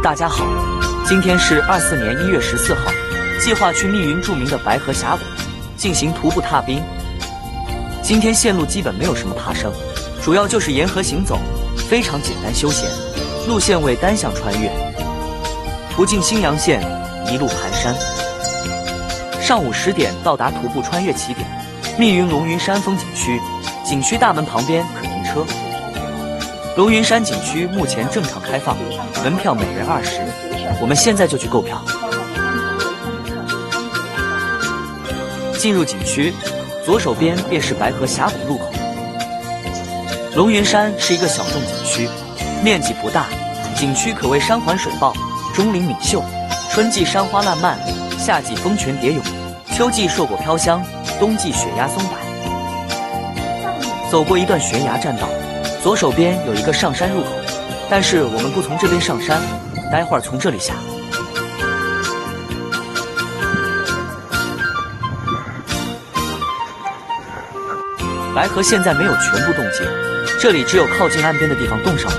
大家好，今天是二四年一月十四号，计划去密云著名的白河峡谷进行徒步踏冰。今天线路基本没有什么爬升，主要就是沿河行走，非常简单休闲。路线为单向穿越，途径新阳县，一路盘山。上午十点到达徒步穿越起点，密云龙云山风景区。景区大门旁边可停车。龙云山景区目前正常开放，门票每人二十。我们现在就去购票。进入景区，左手边便是白河峡谷入口。龙云山是一个小众景区，面积不大，景区可谓山环水抱，钟灵敏秀。春季山花烂漫，夏季蜂泉蝶涌，秋季硕果飘香，冬季雪压松柏。走过一段悬崖栈道，左手边有一个上山入口，但是我们不从这边上山，待会儿从这里下。白河现在没有全部冻结，这里只有靠近岸边的地方冻上了，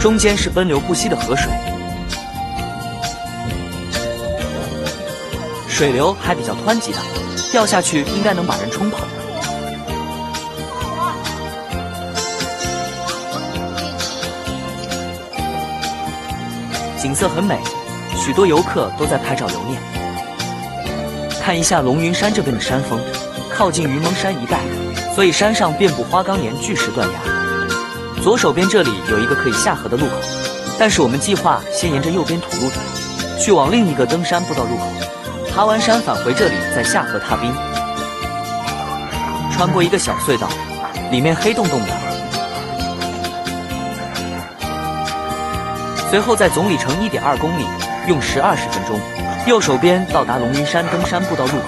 中间是奔流不息的河水，水流还比较湍急的，掉下去应该能把人冲跑。景色很美，许多游客都在拍照留念。看一下龙云山这边的山峰，靠近云蒙山一带。所以山上遍布花岗岩巨石断崖。左手边这里有一个可以下河的路口，但是我们计划先沿着右边土路走，去往另一个登山步道入口，爬完山返回这里再下河踏冰。穿过一个小隧道，里面黑洞洞的。随后在总里程一点二公里，用时二十分钟，右手边到达龙云山登山步道入口，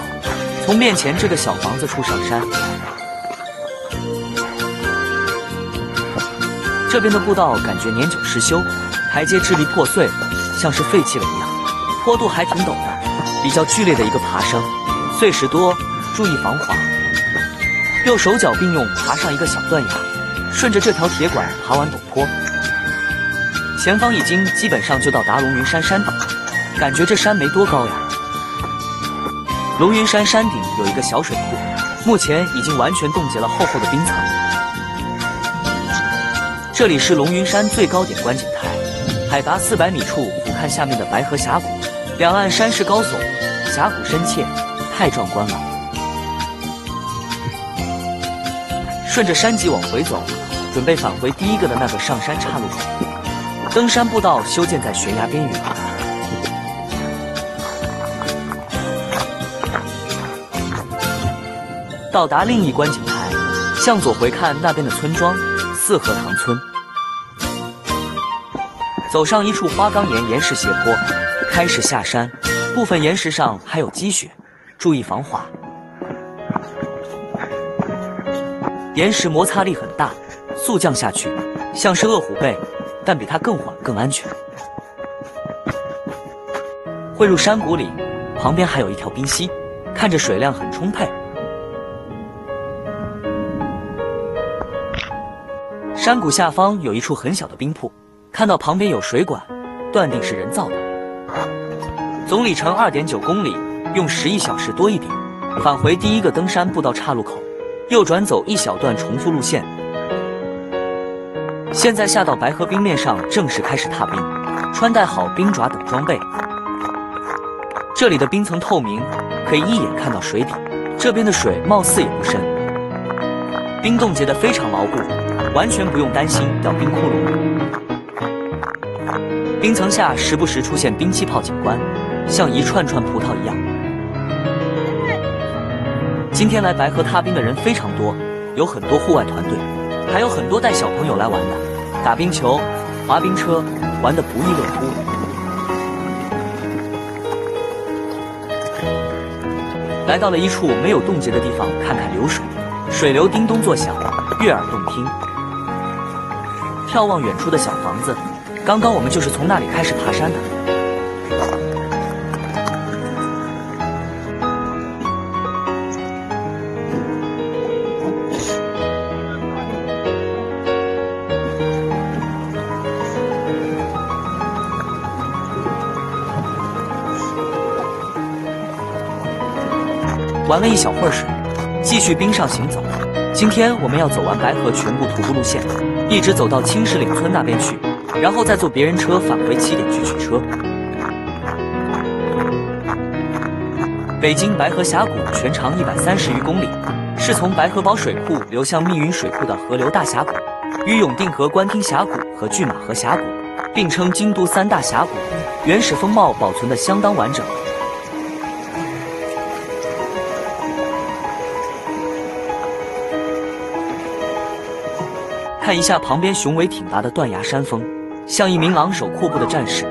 从面前这个小房子处上山。这边的步道感觉年久失修，台阶支离破碎，像是废弃了一样。坡度还挺陡的，比较剧烈的一个爬升，碎石多，注意防滑。右手脚并用爬上一个小断崖，顺着这条铁管爬完陡坡。前方已经基本上就到达龙云山山顶，感觉这山没多高呀。龙云山山顶有一个小水库，目前已经完全冻结了厚厚的冰层。这里是龙云山最高点观景台，海拔四百米处俯瞰下面的白河峡谷，两岸山势高耸，峡谷深切，太壮观了。顺着山脊往回走，准备返回第一个的那个上山岔路口。登山步道修建在悬崖边缘，到达另一观景台，向左回看那边的村庄。四合塘村，走上一处花岗岩岩石斜坡，开始下山，部分岩石上还有积雪，注意防滑。岩石摩擦力很大，速降下去，像是饿虎背，但比它更缓更安全。汇入山谷里，旁边还有一条冰溪，看着水量很充沛。山谷下方有一处很小的冰瀑，看到旁边有水管，断定是人造的。总里程二点九公里，用十一小时多一点。返回第一个登山步道岔路口，右转走一小段重复路线。现在下到白河冰面上，正式开始踏冰，穿戴好冰爪等装备。这里的冰层透明，可以一眼看到水底。这边的水貌似也不深，冰冻结的非常牢固。完全不用担心掉冰窟窿。冰层下时不时出现冰气泡景观，像一串串葡萄一样。今天来白河踏冰的人非常多，有很多户外团队，还有很多带小朋友来玩的，打冰球、滑冰车，玩得不亦乐乎。来到了一处没有冻结的地方，看看流水，水流叮咚作响，悦耳动听。眺望远处的小房子，刚刚我们就是从那里开始爬山的。玩了一小会儿水，继续冰上行走。今天我们要走完白河全部徒步路线，一直走到青石岭村那边去，然后再坐别人车返回起点去取车。北京白河峡谷全长一百三十余公里，是从白河堡水库流向密云水库的河流大峡谷，与永定河官厅峡谷和拒马河峡谷并称京都三大峡谷，原始风貌保存的相当完整。看一下旁边雄伟挺拔的断崖山峰，像一名昂首阔步的战士。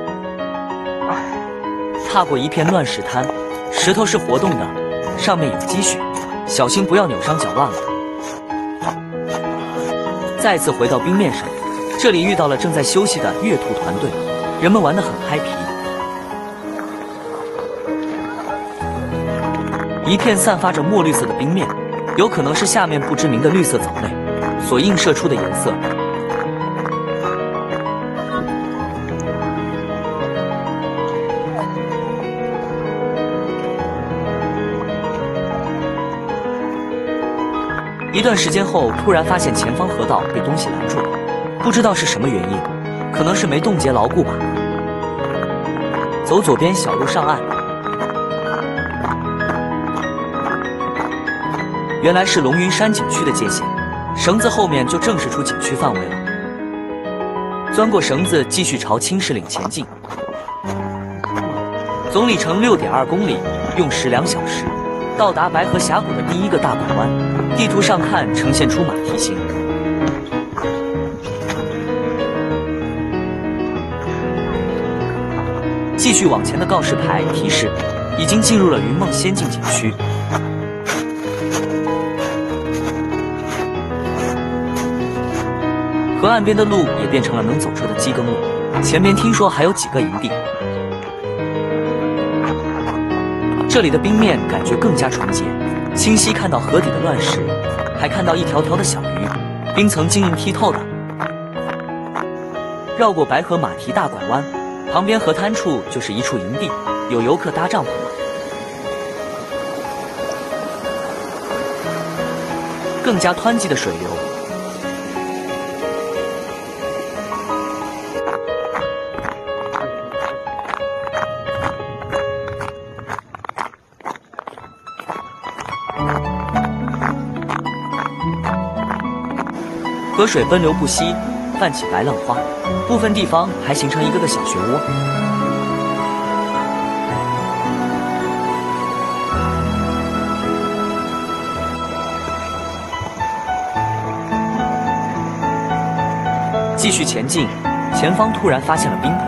踏过一片乱石滩。石头是活动的，上面有积雪，小心不要扭伤脚腕了。再次回到冰面上，这里遇到了正在休息的月兔团队，人们玩得很嗨皮。一片散发着墨绿色的冰面，有可能是下面不知名的绿色藻类所映射出的颜色。一段时间后，突然发现前方河道被东西拦住了，不知道是什么原因，可能是没冻结牢固吧。走左边小路上岸，原来是龙云山景区的界限，绳子后面就正式出景区范围了。钻过绳子，继续朝青石岭前进，总里程六点二公里，用时两小时。到达白河峡谷的第一个大拐弯，地图上看呈现出马蹄形。继续往前的告示牌提示，已经进入了云梦仙境景区。河岸边的路也变成了能走车的机耕路，前面听说还有几个营地。这里的冰面感觉更加纯洁，清晰看到河底的乱石，还看到一条条的小鱼，冰层晶莹剔透的。绕过白河马蹄大拐弯，旁边河滩处就是一处营地，有游客搭帐篷了。更加湍急的水流。河水奔流不息，泛起白浪花，部分地方还形成一个个小漩涡。继续前进，前方突然发现了冰瀑，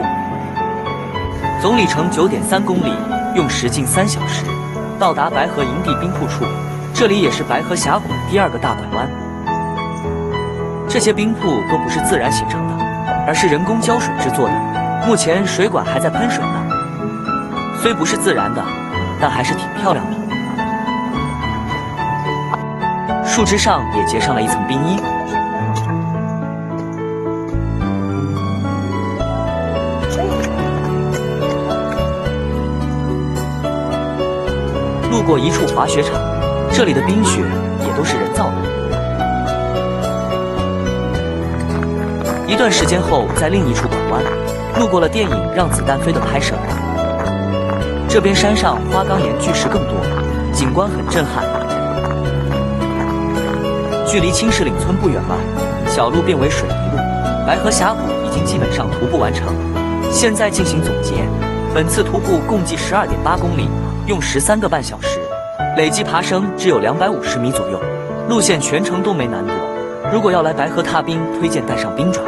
总里程九点三公里，用时近三小时，到达白河营地冰瀑处。这里也是白河峡谷第二个大拐弯。这些冰瀑都不是自然形成的，而是人工浇水制作的。目前水管还在喷水呢，虽不是自然的，但还是挺漂亮的。树枝上也结上了一层冰衣。路过一处滑雪场，这里的冰雪也都是人造的。一段时间后，在另一处拐弯，路过了电影《让子弹飞》的拍摄。这边山上花岗岩巨石更多，景观很震撼。距离青石岭村不远了，小路变为水泥路。白河峡谷已经基本上徒步完成，现在进行总结。本次徒步共计十二点八公里，用十三个半小时，累计爬升只有两百五十米左右，路线全程都没难度。如果要来白河踏冰，推荐带上冰爪。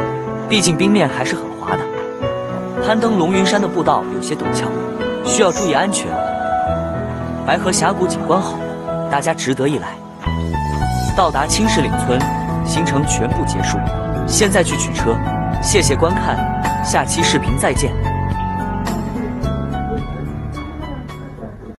毕竟冰面还是很滑的，攀登龙云山的步道有些陡峭，需要注意安全。白河峡谷景观好，大家值得一来。到达青石岭村，行程全部结束，现在去取车。谢谢观看，下期视频再见。